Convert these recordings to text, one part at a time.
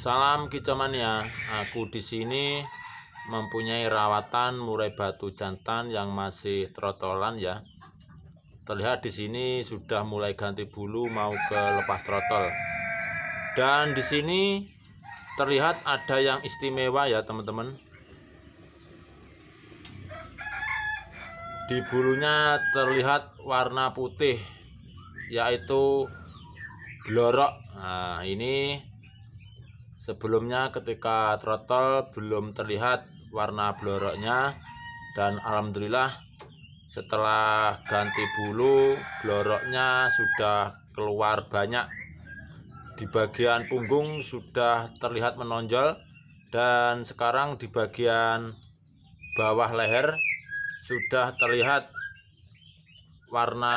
Salam kicomania. Aku di sini mempunyai rawatan murai batu jantan yang masih trotolan ya. Terlihat di sini sudah mulai ganti bulu mau ke lepas trotol. Dan di sini terlihat ada yang istimewa ya teman-teman. Di bulunya terlihat warna putih yaitu blorok. Nah, ini sebelumnya ketika throttle belum terlihat warna bloroknya dan alhamdulillah setelah ganti bulu bloroknya sudah keluar banyak. Di bagian punggung sudah terlihat menonjol dan sekarang di bagian bawah leher sudah terlihat warna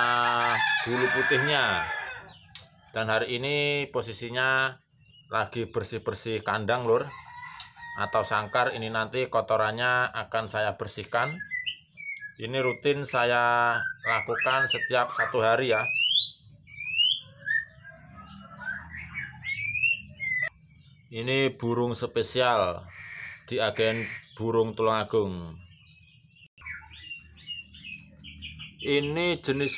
bulu putihnya. Dan hari ini posisinya lagi bersih-bersih kandang lur. Atau sangkar ini nanti kotorannya akan saya bersihkan. Ini rutin saya lakukan setiap satu hari ya. Ini burung spesial di agen burung tulungagung ini jenis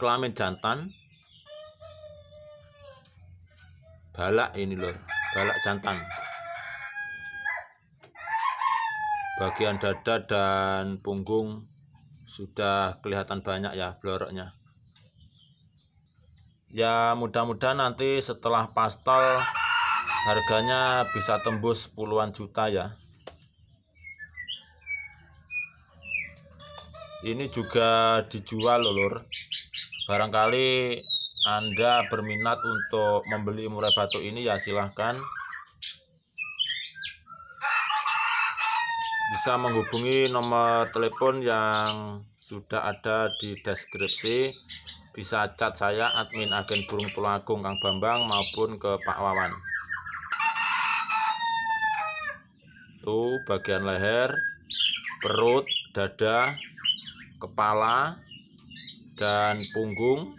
kelamin jantan balak ini lor balak jantan. Bagian dada dan punggung sudah kelihatan banyak ya bloroknya. Ya mudah-mudahan nanti setelah pastol harganya bisa tembus puluhan juta ya. Ini juga dijual lur. Barangkali anda berminat untuk membeli murai batu ini ya silahkan. Bisa menghubungi nomor telepon yang sudah ada di deskripsi. Bisa chat saya admin agen burung tulagung Kang Bambang maupun ke Pak Wawan. Tuh bagian leher perut dada kepala dan punggung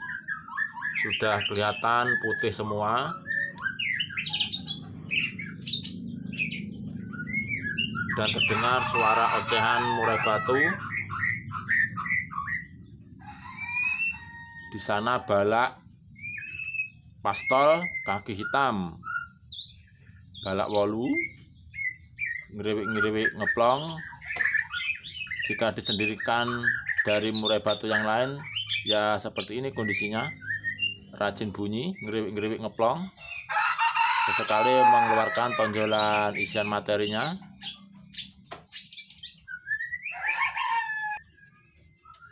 sudah kelihatan putih semua. Dan terdengar suara ocehan murai batu. Di sana balak pastol kaki hitam. Balak wolu ngeriwik-ngeriwik ngeplong. Jika disendirikan dari murai batu yang lain ya seperti ini kondisinya rajin bunyi ngeriwik-ngeriwik ngeplong. Sesekali mengeluarkan tonjolan isian materinya.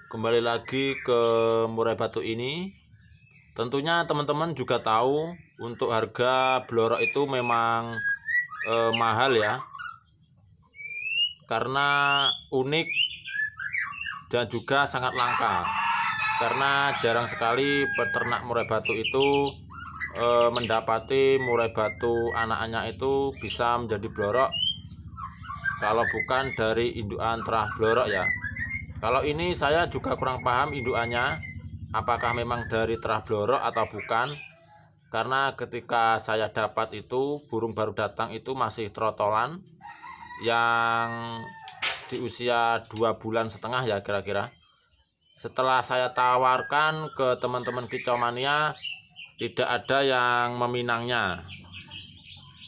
Kembali lagi ke murai batu ini. Tentunya teman-teman juga tahu untuk harga blorok itu memang eh, mahal ya. Karena unik dan juga sangat langka karena jarang sekali peternak murai batu itu e, mendapati murai batu anaknya itu bisa menjadi blorok. Kalau bukan dari indukan terah blorok ya. Kalau ini saya juga kurang paham indukannya apakah memang dari terah blorok atau bukan. Karena ketika saya dapat itu burung baru datang itu masih trotolan yang di usia dua bulan setengah ya kira-kira setelah saya tawarkan ke teman-teman kicau mania tidak ada yang meminangnya.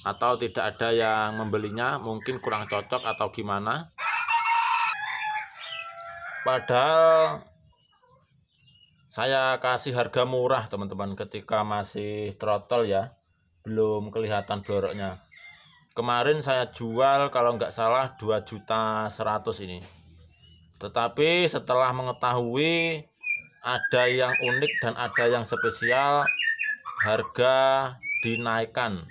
Atau tidak ada yang membelinya mungkin kurang cocok atau gimana. Padahal saya kasih harga murah teman-teman ketika masih trotol ya. Belum kelihatan bloroknya kemarin saya jual kalau nggak salah 2 juta 100 ini tetapi setelah mengetahui ada yang unik dan ada yang spesial harga dinaikkan.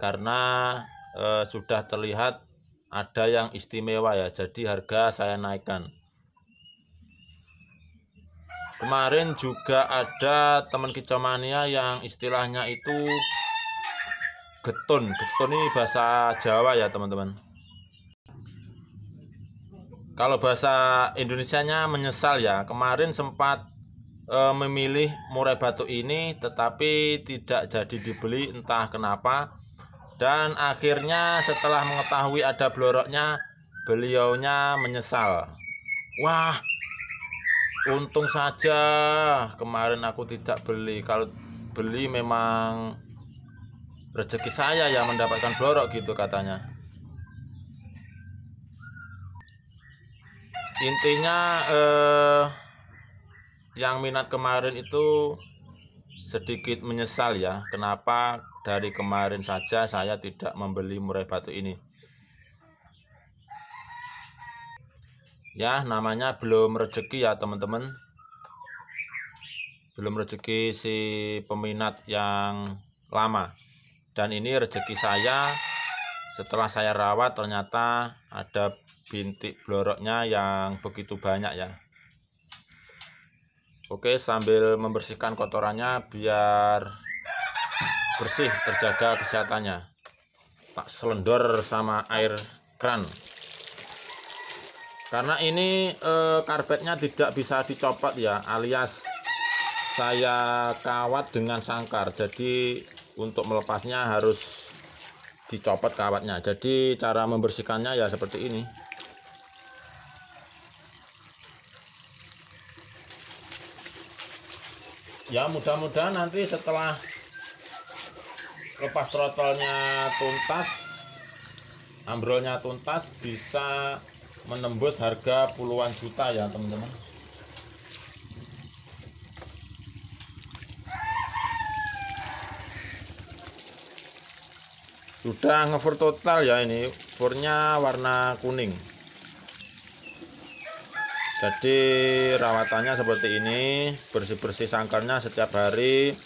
Karena e, sudah terlihat ada yang istimewa ya jadi harga saya naikkan. Kemarin juga ada teman kicomania yang istilahnya itu getun. Getun ini bahasa Jawa ya teman-teman. Kalau bahasa Indonesianya menyesal ya. Kemarin sempat e, memilih murai batu ini tetapi tidak jadi dibeli entah kenapa. Dan akhirnya setelah mengetahui ada bloroknya beliaunya menyesal. Wah untung saja kemarin aku tidak beli. Kalau beli memang rezeki saya yang mendapatkan blorok gitu katanya. Intinya eh, yang minat kemarin itu sedikit menyesal ya. Kenapa dari kemarin saja saya tidak membeli murai batu ini? Ya namanya belum rezeki ya teman-teman. Belum rezeki si peminat yang lama dan ini rezeki saya. Setelah saya rawat ternyata ada bintik bloroknya yang begitu banyak ya. Oke sambil membersihkan kotorannya biar bersih terjaga kesehatannya. Tak selendor sama air kran karena ini e, karpetnya tidak bisa dicopot ya alias saya kawat dengan sangkar. Jadi untuk melepasnya harus dicopot kawatnya. Jadi cara membersihkannya ya seperti ini. Ya mudah-mudahan nanti setelah lepas trotolnya tuntas ambrolnya tuntas bisa menembus harga puluhan juta ya teman-teman sudah ngefur total ya ini. Furnya warna kuning. Jadi rawatannya seperti ini. Bersih-bersih sangkarnya setiap hari.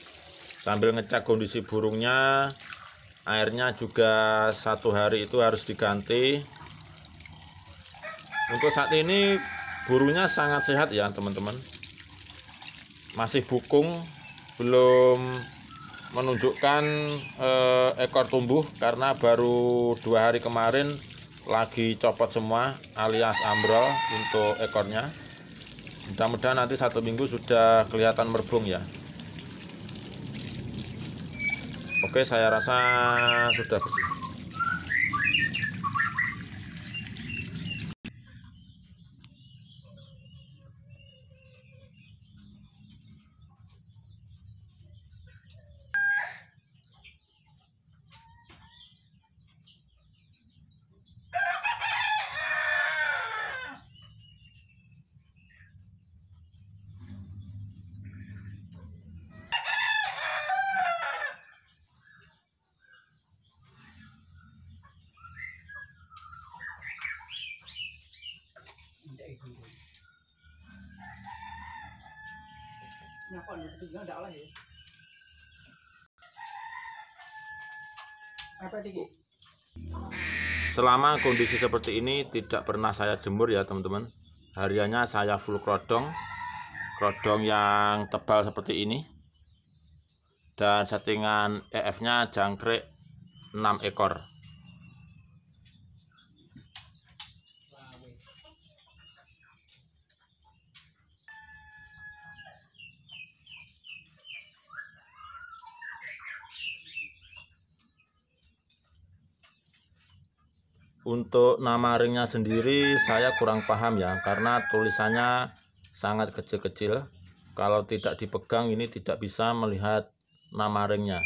Sambil ngecek kondisi burungnya. Airnya juga satu hari itu harus diganti. Untuk saat ini burungnya sangat sehat ya teman-teman. Masih bukung belum menunjukkan eh, ekor tumbuh karena baru dua hari kemarin lagi copot semua alias ambrol untuk ekornya. Mudah-mudahan nanti satu minggu sudah kelihatan merbung ya. Oke saya rasa sudah bersih Selama kondisi seperti ini tidak pernah saya jemur ya teman-teman. Hariannya saya full krodong. Krodong yang tebal seperti ini. Dan settingan EF-nya jangkrik 6 ekor. Untuk nama ringnya sendiri saya kurang paham ya karena tulisannya sangat kecil-kecil. Kalau tidak dipegang ini tidak bisa melihat nama ringnya